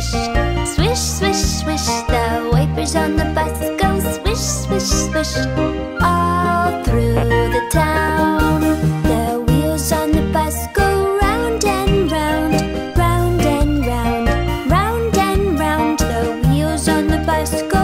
swish. Swish, swish, swish, the wipers on the bus go swish, swish, swish. All through the town, the wheels on the bus go round and round, round and round, round and round. The wheels on the bus go.